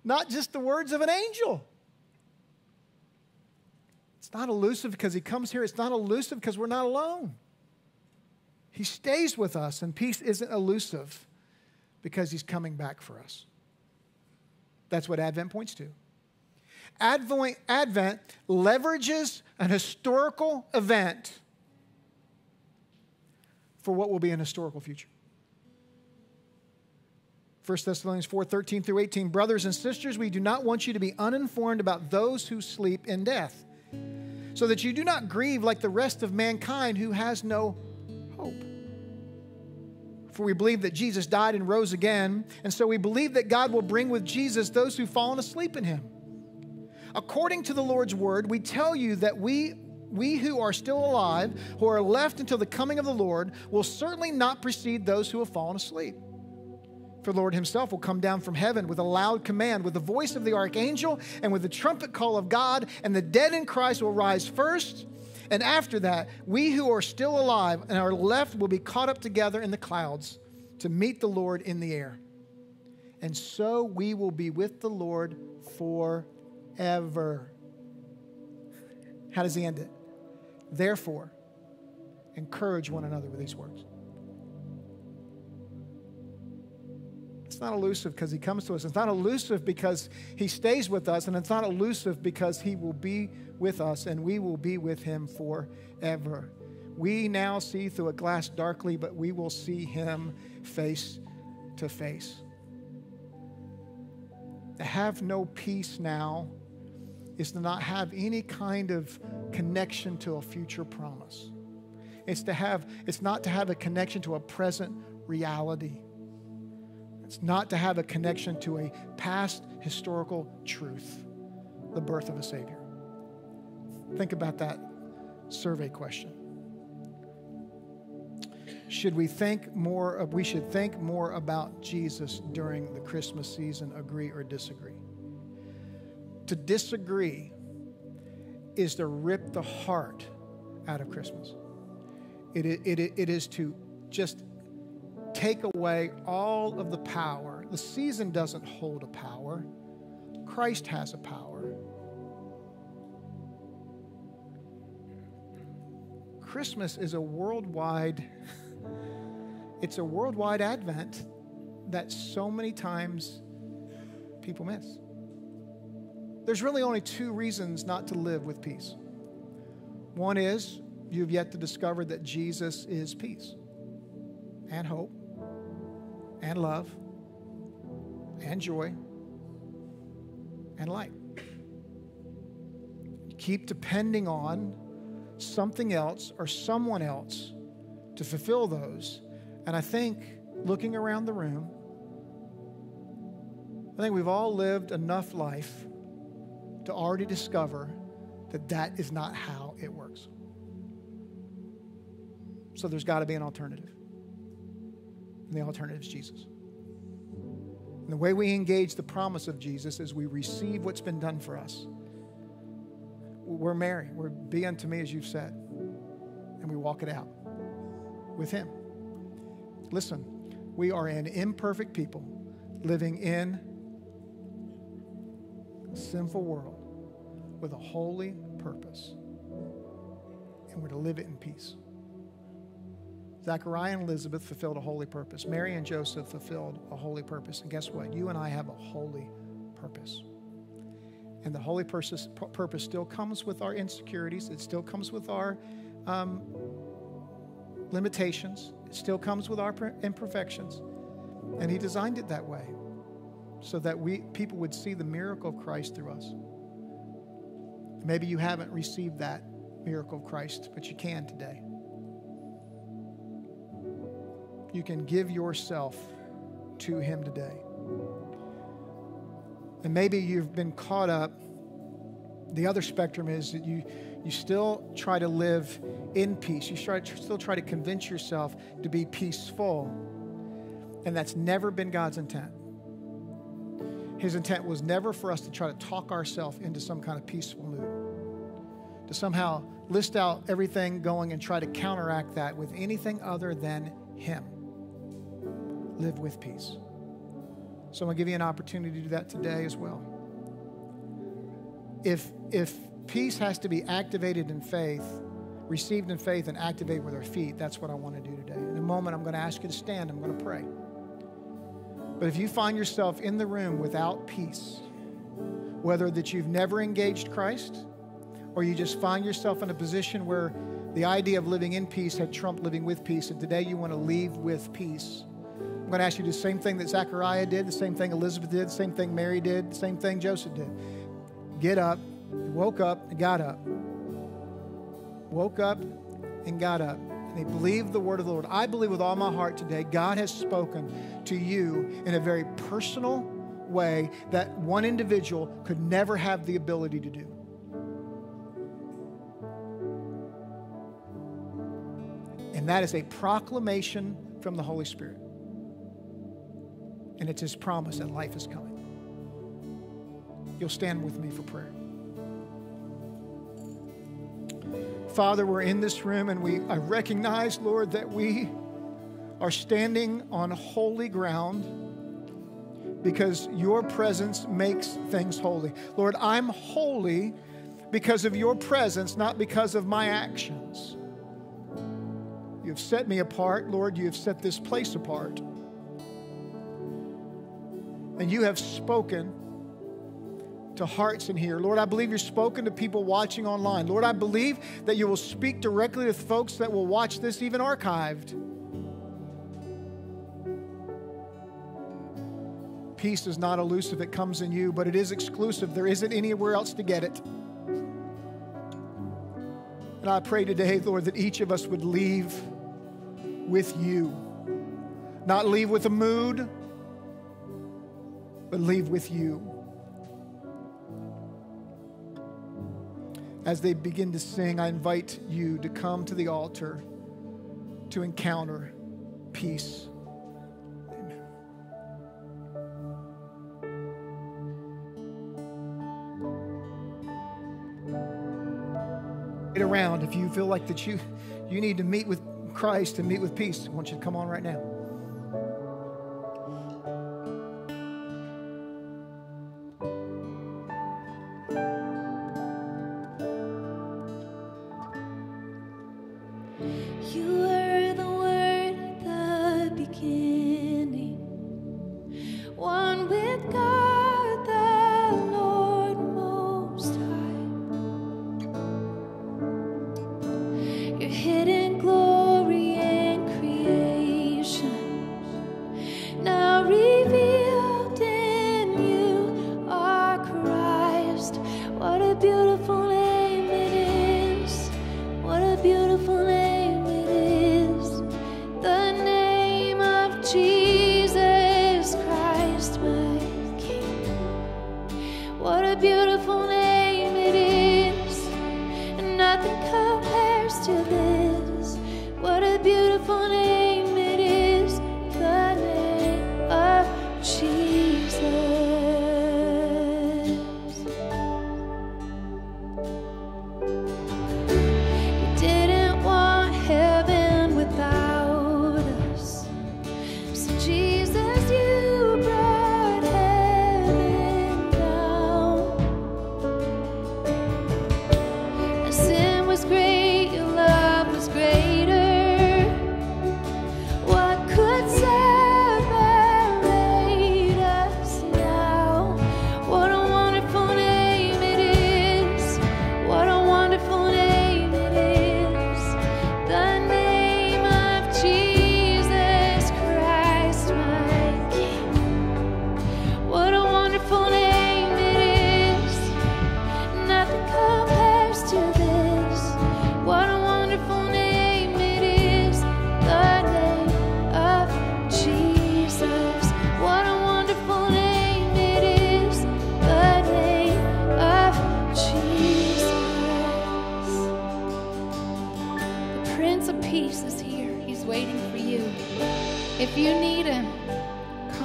not just the words of an angel. It's not elusive because he comes here. It's not elusive because we're not alone. He stays with us, and peace isn't elusive because he's coming back for us. That's what Advent points to. Advent, Advent leverages an historical event for what will be an historical future. 1 Thessalonians 4 13 through 18. Brothers and sisters, we do not want you to be uninformed about those who sleep in death so that you do not grieve like the rest of mankind who has no hope. For we believe that Jesus died and rose again, and so we believe that God will bring with Jesus those who've fallen asleep in him. According to the Lord's word, we tell you that we we who are still alive, who are left until the coming of the Lord, will certainly not precede those who have fallen asleep. For the Lord himself will come down from heaven with a loud command, with the voice of the archangel, and with the trumpet call of God, and the dead in Christ will rise first. And after that, we who are still alive and are left will be caught up together in the clouds to meet the Lord in the air. And so we will be with the Lord forever. How does he end it? Therefore, encourage one another with these words. It's not elusive because he comes to us. It's not elusive because he stays with us. And it's not elusive because he will be with us and we will be with him forever. We now see through a glass darkly, but we will see him face to face. To have no peace now is to not have any kind of connection to a future promise. It's to have it's not to have a connection to a present reality. It's not to have a connection to a past historical truth, the birth of a savior. Think about that survey question. Should we think more of, we should think more about Jesus during the Christmas season, agree or disagree? To disagree is to rip the heart out of Christmas. It, it, it is to just take away all of the power. The season doesn't hold a power, Christ has a power. Christmas is a worldwide [laughs] it's a worldwide advent that so many times people miss. There's really only two reasons not to live with peace. One is you've yet to discover that Jesus is peace and hope and love and joy and light. Keep depending on something else or someone else to fulfill those. And I think looking around the room, I think we've all lived enough life to already discover that that is not how it works. So there's got to be an alternative. And the alternative is Jesus. And the way we engage the promise of Jesus is we receive what's been done for us. We're Mary. We're be unto me as you've said. And we walk it out with Him. Listen, we are an imperfect people living in a sinful world with a holy purpose. And we're to live it in peace. Zachariah and Elizabeth fulfilled a holy purpose. Mary and Joseph fulfilled a holy purpose. And guess what? You and I have a holy purpose. And the holy purpose, purpose still comes with our insecurities, it still comes with our um, limitations, it still comes with our imperfections. And He designed it that way so that we, people would see the miracle of Christ through us. Maybe you haven't received that miracle of Christ, but you can today. You can give yourself to Him today. And maybe you've been caught up. The other spectrum is that you, you still try to live in peace. You try, still try to convince yourself to be peaceful. And that's never been God's intent. His intent was never for us to try to talk ourselves into some kind of peaceful mood, to somehow list out everything going and try to counteract that with anything other than Him. Live with peace. So I'm going to give you an opportunity to do that today as well. If, if peace has to be activated in faith, received in faith, and activated with our feet, that's what I want to do today. In a moment, I'm going to ask you to stand. I'm going to pray. But if you find yourself in the room without peace, whether that you've never engaged Christ or you just find yourself in a position where the idea of living in peace had trumped living with peace, and today you want to leave with peace, I'm going to ask you to do the same thing that Zechariah did, the same thing Elizabeth did, the same thing Mary did, the same thing Joseph did. Get up, woke up, and got up. Woke up and got up. And they believed the word of the Lord. I believe with all my heart today, God has spoken to you in a very personal way that one individual could never have the ability to do. And that is a proclamation from the Holy Spirit. And it's His promise that life is coming. You'll stand with me for prayer. Father, we're in this room and we I recognize, Lord, that we are standing on holy ground because your presence makes things holy. Lord, I'm holy because of your presence, not because of my actions. You have set me apart, Lord. You have set this place apart. And you have spoken to hearts in here. Lord, I believe you're spoken to people watching online. Lord, I believe that you will speak directly to folks that will watch this even archived. Peace is not elusive, it comes in you, but it is exclusive. There isn't anywhere else to get it. And I pray today, Lord, that each of us would leave with you. Not leave with a mood, but leave with you. As they begin to sing, I invite you to come to the altar to encounter peace. Get around if you feel like that you you need to meet with Christ and meet with peace. I want you to come on right now.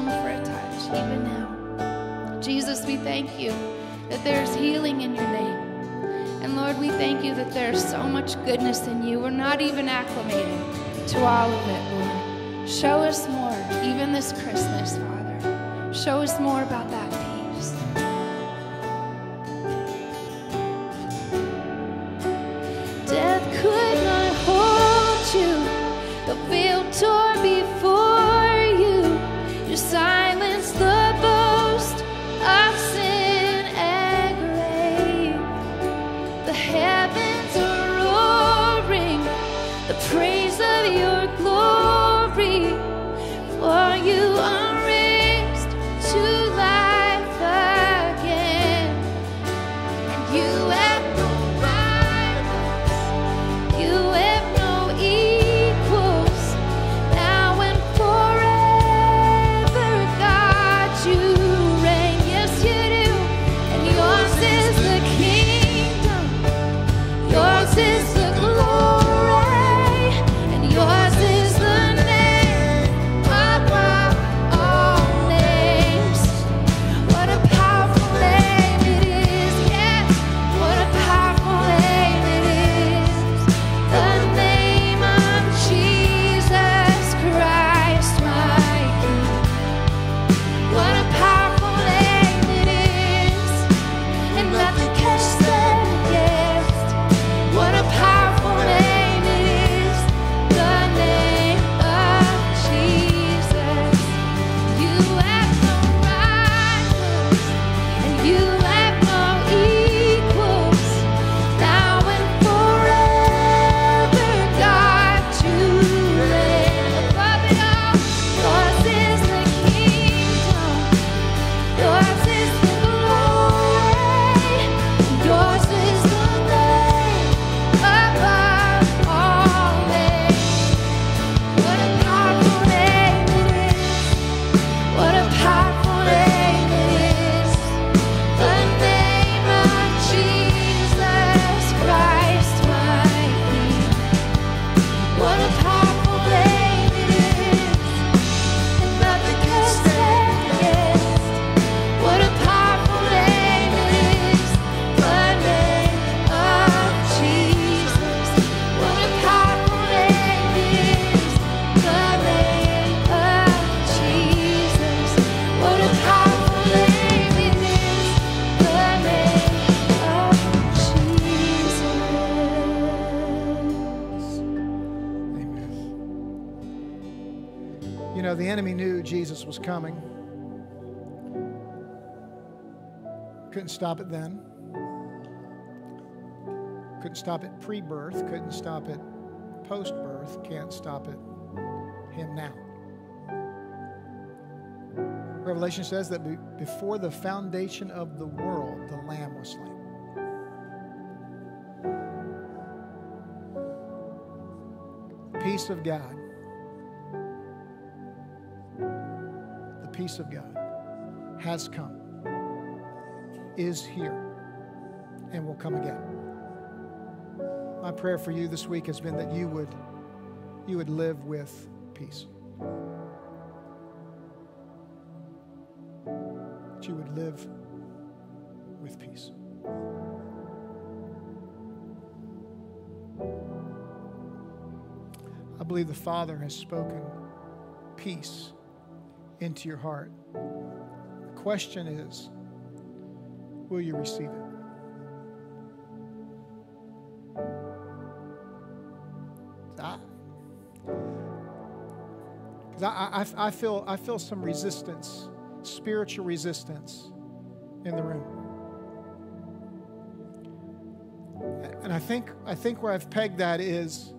For a touch, even now. Jesus, we thank you that there's healing in your name. And Lord, we thank you that there's so much goodness in you. We're not even acclimating to life. Couldn't stop it then. Couldn't stop it pre birth. Couldn't stop it post birth. Can't stop it him now. Revelation says that before the foundation of the world, the Lamb was slain. peace of God. The peace of God has come, is here, and will come again. My prayer for you this week has been that you would, you would live with peace. That you would live with peace. I believe the Father has spoken peace into your heart. The question is will you receive it? Because I, I, I, feel, I feel some resistance, spiritual resistance in the room. And I think, I think where I've pegged that is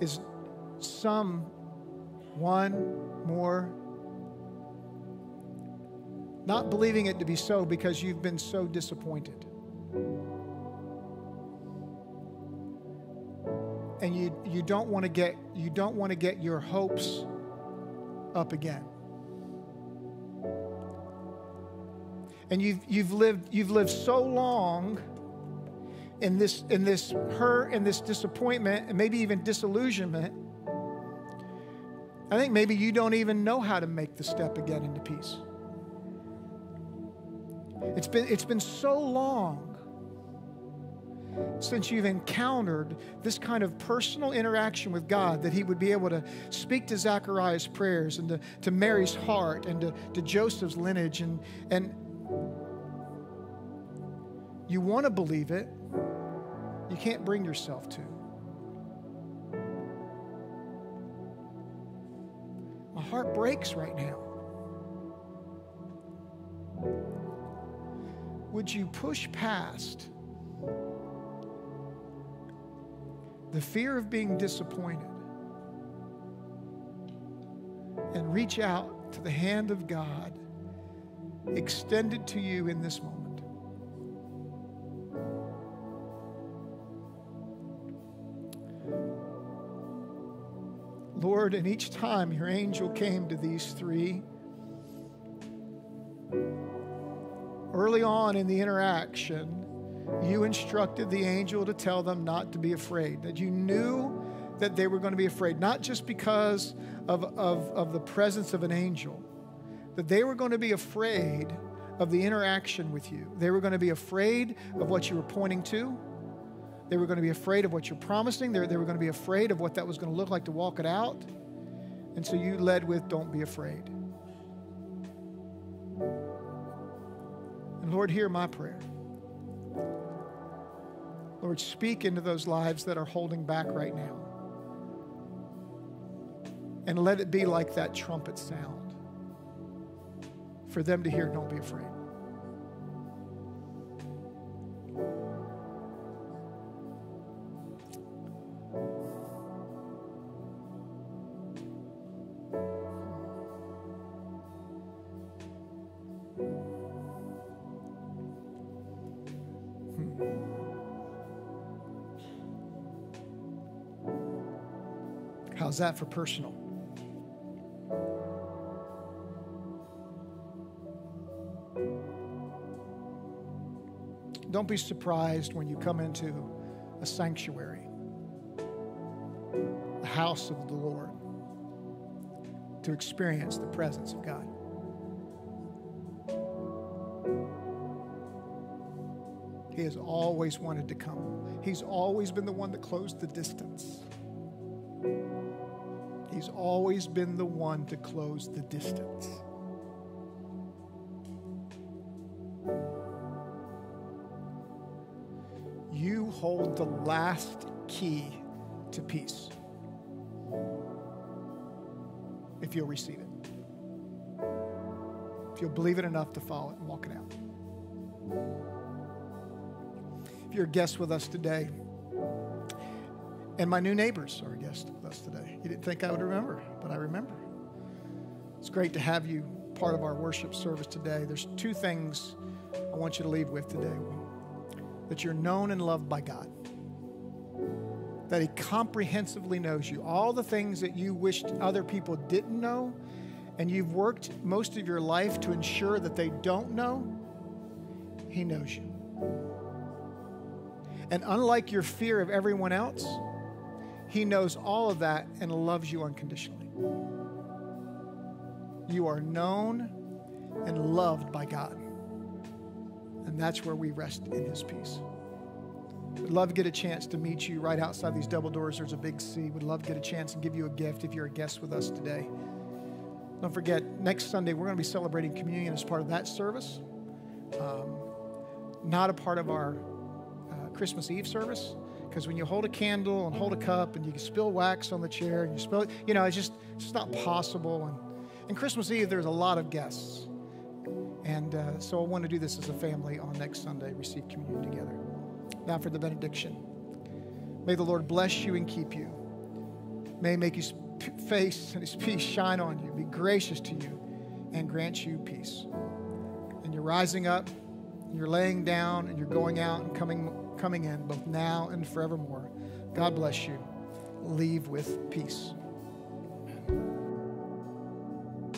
is some one more not believing it to be so because you've been so disappointed. And you, you don't want to get you don't want to get your hopes up again. And you've, you've, lived, you've lived so long in this, in this hurt and this disappointment and maybe even disillusionment, I think maybe you don't even know how to make the step again into peace. It's been, it's been so long since you've encountered this kind of personal interaction with God that He would be able to speak to Zachariah's prayers and to, to Mary's heart and to, to Joseph's lineage. And, and you want to believe it, you can't bring yourself to. My heart breaks right now. Would you push past the fear of being disappointed and reach out to the hand of God extended to you in this moment? Lord, and each time your angel came to these three, early on in the interaction, you instructed the angel to tell them not to be afraid, that you knew that they were going to be afraid, not just because of, of, of the presence of an angel, that they were going to be afraid of the interaction with you. They were going to be afraid of what you were pointing to. They were going to be afraid of what you're promising. They, they were going to be afraid of what that was going to look like to walk it out. And so you led with, Don't be afraid. And Lord, hear my prayer. Lord, speak into those lives that are holding back right now. And let it be like that trumpet sound for them to hear, Don't be afraid. How's that for personal? Don't be surprised when you come into a sanctuary, the house of the Lord, to experience the presence of God. He has always wanted to come. He's always been the one that closed the distance. He's always been the one to close the distance. You hold the last key to peace. if you'll receive it. If you'll believe it enough to follow it and walk it out. If you're a guest with us today, and my new neighbors are a guest with us today. You didn't think I would remember, but I remember. It's great to have you part of our worship service today. There's two things I want you to leave with today that you're known and loved by God, that He comprehensively knows you. All the things that you wished other people didn't know, and you've worked most of your life to ensure that they don't know, He knows you. And unlike your fear of everyone else, He knows all of that and loves you unconditionally. You are known and loved by God. And that's where we rest in His peace. Would love to get a chance to meet you right outside these double doors. There's a big C. Would love to get a chance and give you a gift if you're a guest with us today. Don't forget, next Sunday we're going to be celebrating communion as part of that service. Um, not a part of our uh, Christmas Eve service because when you hold a candle and hold a cup and you spill wax on the chair and you spill it, you know, it's just it's just not possible. And, and Christmas Eve, there's a lot of guests. And uh, so I want to do this as a family on next Sunday, receive communion together. Now for the benediction. May the Lord bless you and keep you. May make his face and his peace shine on you, be gracious to you, and grant you peace. And you're rising up, and you're laying down, and you're going out and coming, coming in, both now and forevermore. God bless you. Leave with peace.